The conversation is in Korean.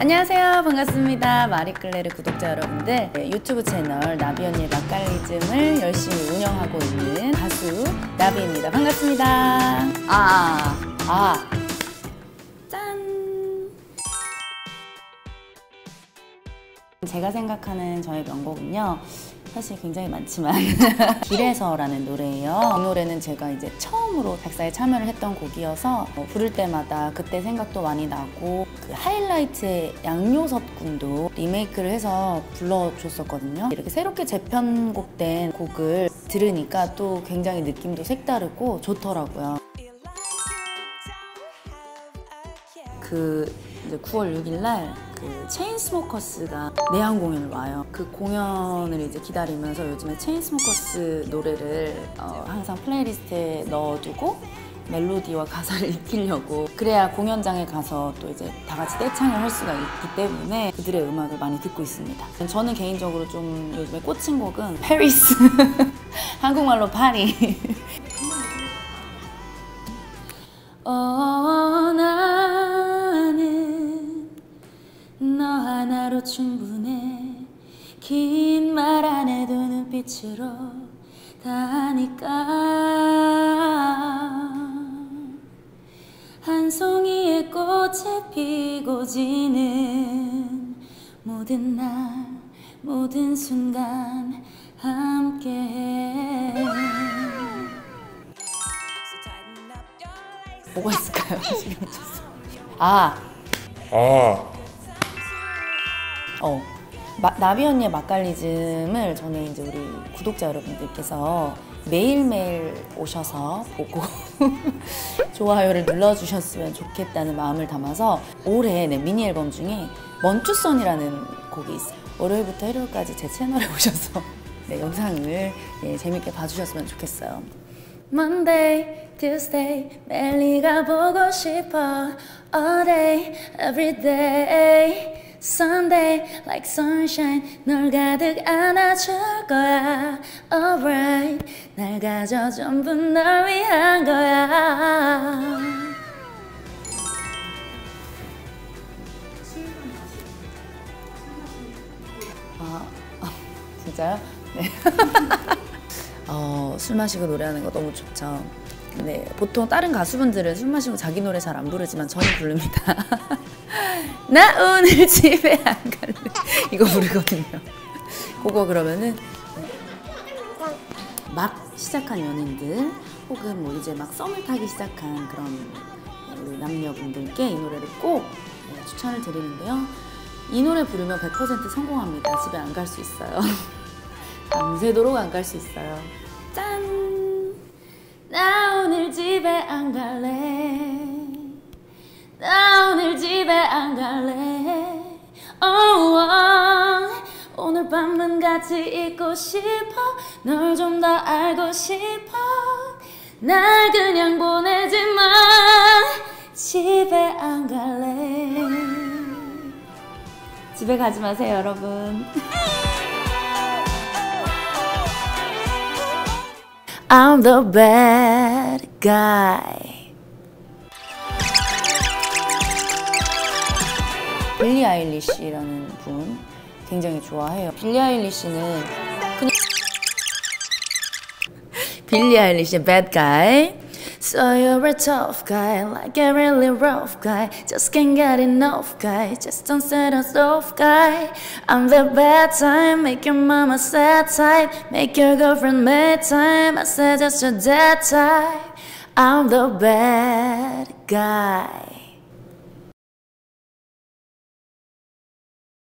안녕하세요. 반갑습니다. 마리클레르 구독자 여러분들. 네, 유튜브 채널 나비 언니의 맛깔리즘을 열심히 운영하고 있는 가수 나비입니다. 반갑습니다. 아, 아. 짠! 제가 생각하는 저의 명곡은요. 사실 굉장히 많지만 길에서라는 노래예요. 이 노래는 제가 이제 처음으로 작사에 참여를 했던 곡이어서 어, 부를 때마다 그때 생각도 많이 나고 그 하이라이트의 양요섭 군도 리메이크를 해서 불러줬었거든요. 이렇게 새롭게 재편곡된 곡을 들으니까 또 굉장히 느낌도 색다르고 좋더라고요. 그 이제 9월 6일 날 그 체인스모커스가 내한 공연을 와요. 그 공연을 이제 기다리면서 요즘에 체인스모커스 노래를 어, 항상 playlist에 넣어두고 멜로디와 가사를 익히려고 그래야 공연장에 가서 또 이제 다 같이 떼창을 할 수가 있기 때문에 그들의 음악을 많이 듣고 있습니다. 저는 개인적으로 좀 요즘에 꽂힌 곡은 페리스 한국말로 파리 어, 충분해. 긴 말 안 해도 눈빛으로 다 하니까. 한 송이의 꽃에 피고 지는 모든 날 모든 순간 함께해 뭐가 있을까요? 아, 아, 어. 마, 나비 언니의 맛깔리즘을 저는 이제 우리 구독자 여러분들께서 매일매일 오셔서 보고 좋아요를 눌러주셨으면 좋겠다는 마음을 담아서 올해 내 미니 앨범 중에 먼투선이라는 곡이 있어요. 월요일부터 일요일까지 제 채널에 오셔서 네, 영상을 네, 재밌게 봐주셨으면 좋겠어요. Monday, Tuesday, 매일 네가 보고 싶어 All day, every day Sunday, like sunshine 널 가득 안아줄 거야 Alright, 날 가져 전부 널 위한 거야 아, 아 진짜요? 네. 어, 술 마시고 노래하는 거 너무 좋죠. 네, 보통 다른 가수분들은 술 마시고 자기 노래 잘 안 부르지만 저는 부릅니다. 나 오늘 집에 안 갈래. 이거 부르거든요. 그거 그러면은 막 시작한 연인들 혹은 뭐 이제 막 썸을 타기 시작한 그런 우리 남녀분들께 이 노래를 꼭 네, 추천을 드리는데요. 이 노래 부르면 100% 성공합니다. 집에 안 갈 수 있어요. 밤새도록 안 갈 수 있어요. 짠! 나 오늘 집에 안 갈래. 밤은 같이 있고 싶어. 널 좀 더 알고 싶어. 날 그냥 보내지 마. 집에 안 갈래. 집에 가지 마세요, 여러분. I'm the bad guy. 빌리 아일리시라는 분 굉장히 좋아해요. 빌리 아일리시는 그냥 빌리 아일리시의 bad guy. So you're a tough guy, like a really rough guy. Just can't get enough guy, just don't set us off guy. I'm the bad time, make your mama sad type, make your girlfriend mad time. I said just a dead type. I'm the bad guy.